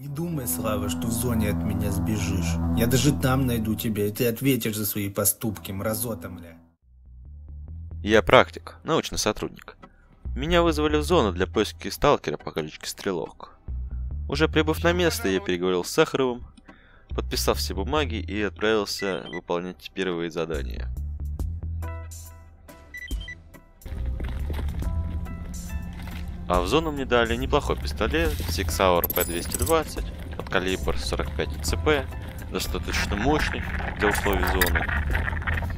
Не думай, Слава, что в зоне от меня сбежишь. Я даже там найду тебя, и ты ответишь за свои поступки, мразота, мля. Я практик, научный сотрудник. Меня вызвали в зону для поиска сталкера по кличке Стрелок. Уже прибыв на место, я переговорил с Сахаровым, подписал все бумаги и отправился выполнять первые задания. А в зону мне дали неплохой пистолет Six Hour P220 под калибр 45 ЦП, достаточно мощный для условий зоны.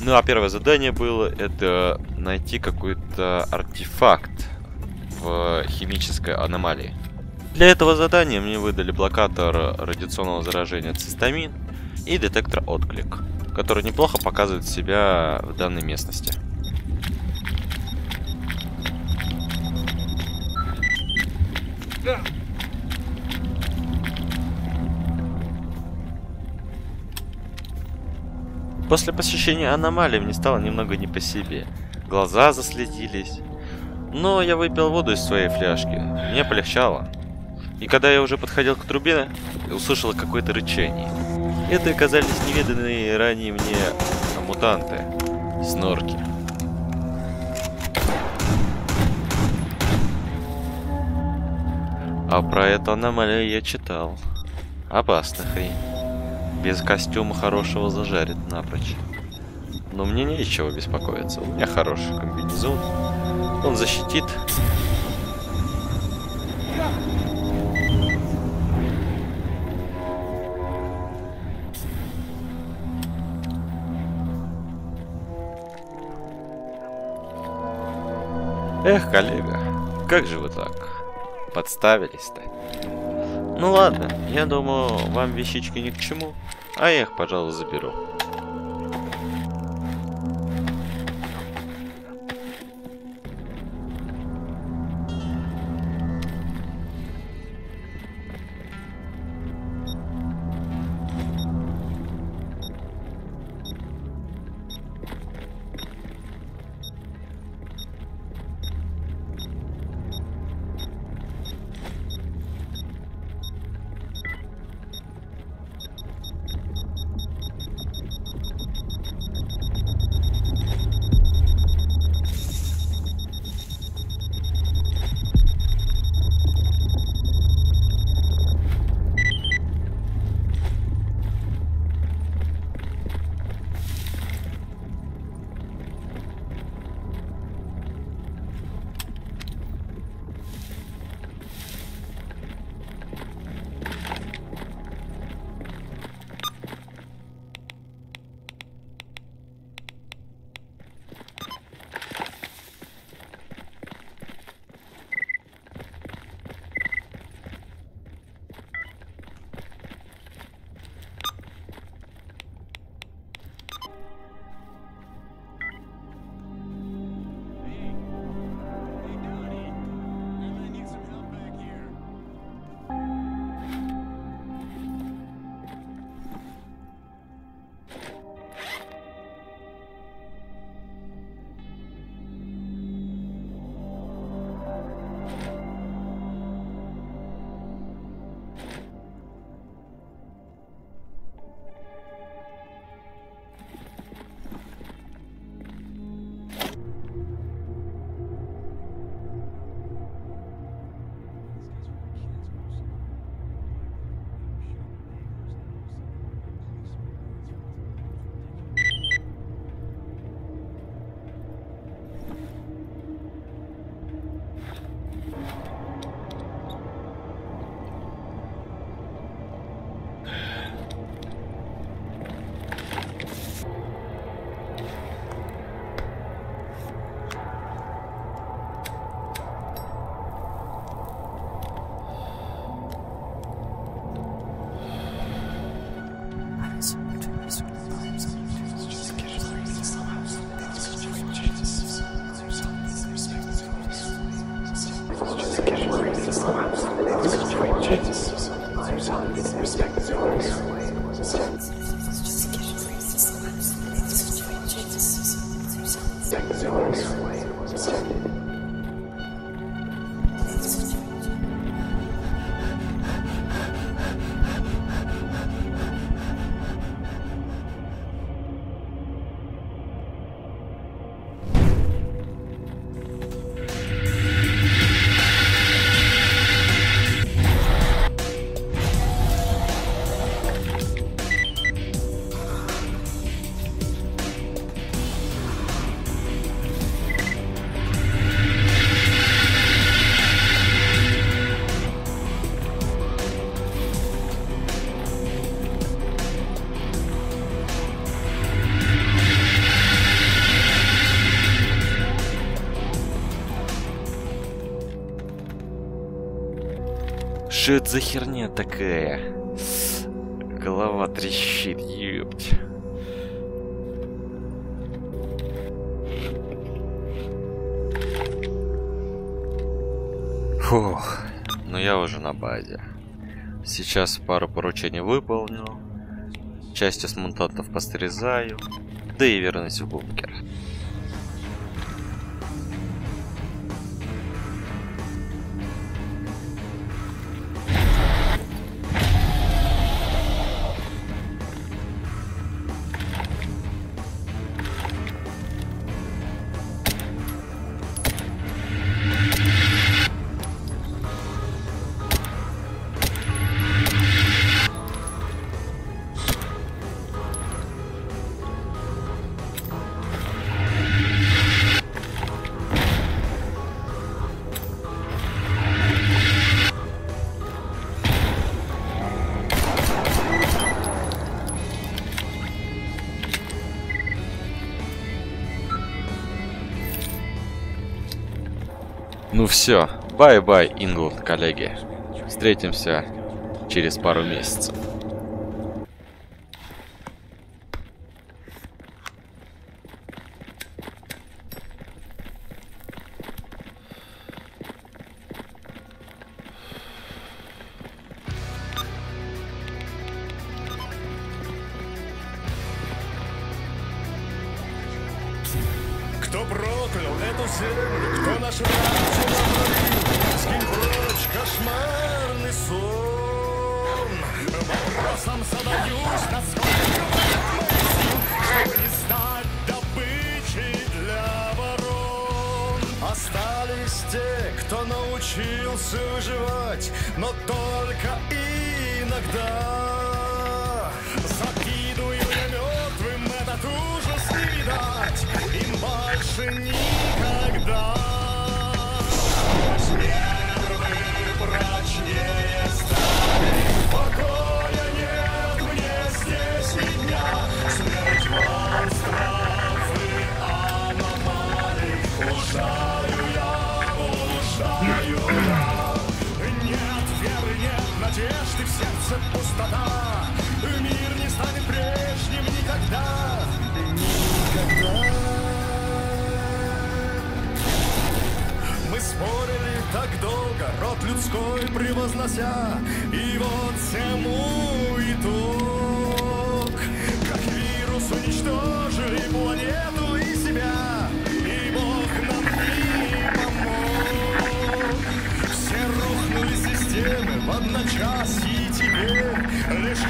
Ну а первое задание было это найти какой-то артефакт в химической аномалии. Для этого задания мне выдали блокатор радиационного заражения цистамин и детектор отклик, который неплохо показывает себя в данной местности. После посещения аномалии мне стало немного не по себе. Глаза заследились. Но я выпил воду из своей фляжки. Мне полегчало. И когда я уже подходил к трубе, услышал какое-то рычание. Это оказались невиданные ранее мне мутанты. Снорки. А про эту аномалию я читал. Опасная хрень. Без костюма хорошего зажарит напрочь. Но мне нечего беспокоиться. У меня хороший комбинезон. Он защитит. Эх, коллега, как же вы так? Подставились-то. Ну ладно, я думаю, вам вещички ни к чему, а я их, пожалуй, заберу. Что это за херня такая? Голова трещит, ёпть. Фух, ну я уже на базе. Сейчас пару поручений выполню, часть с мутантов пострезаю, да и вернусь в бункер. Ну все, bye-bye, England, коллеги. Встретимся через пару месяцев. Кто проклял эту землю, кто наш кошмарный сон. Вопросом задаюсь, насколько моих Чтобы не стать добычей для ворон. Остались те, кто научился выживать, но только иногда. Закидываю я мертвым этот ужас не видать, им больше никогда. Надежды, в сердце пустота. Мир не станет прежним никогда, никогда. Мы спорили так долго, род людской превознося, и вот всему итог. Как вирус уничтожили планету и себя, и Бог нам не помог. Все рухнули системы в одночасье, и теперь лишь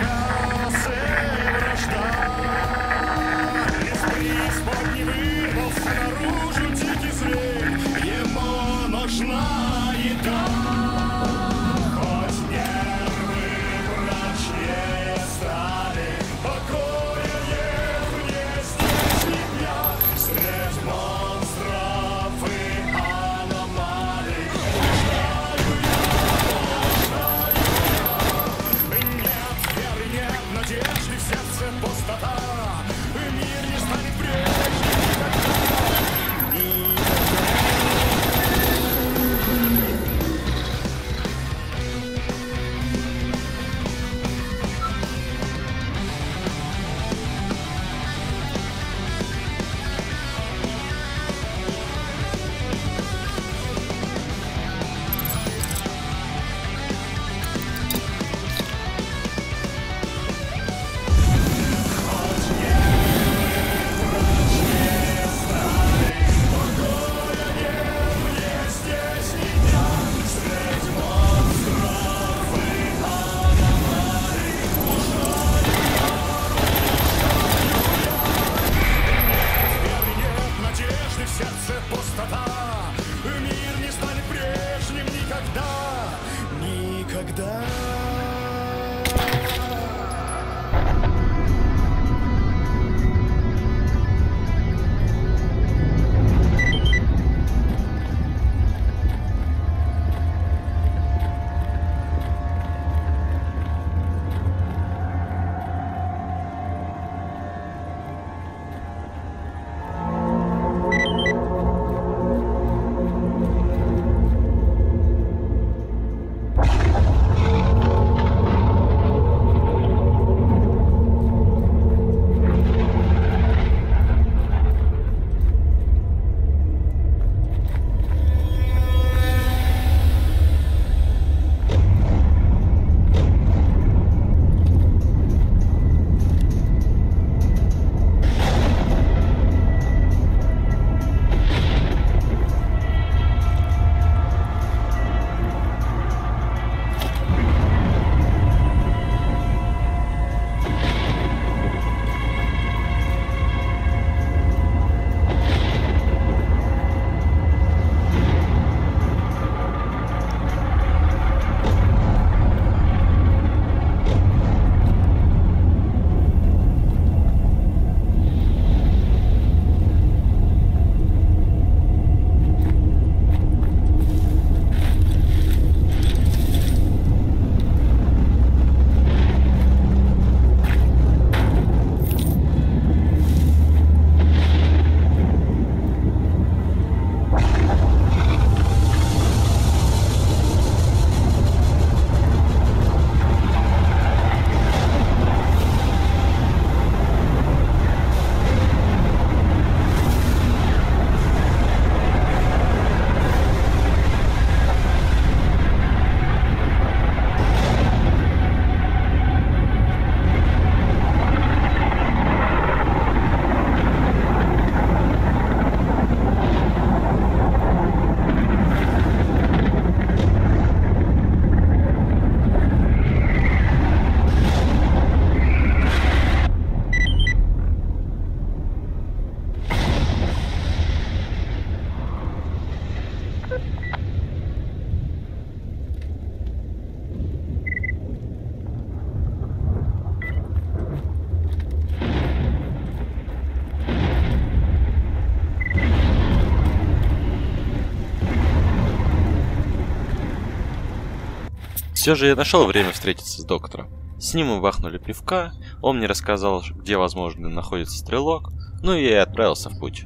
Все же я нашел время встретиться с доктором. С ним мы бахнули пивка, он мне рассказал, где, возможно, находится стрелок, ну и я отправился в путь.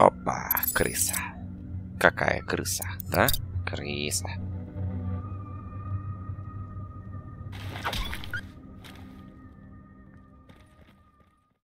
Опа, крыса. Какая крыса, да? Крыса.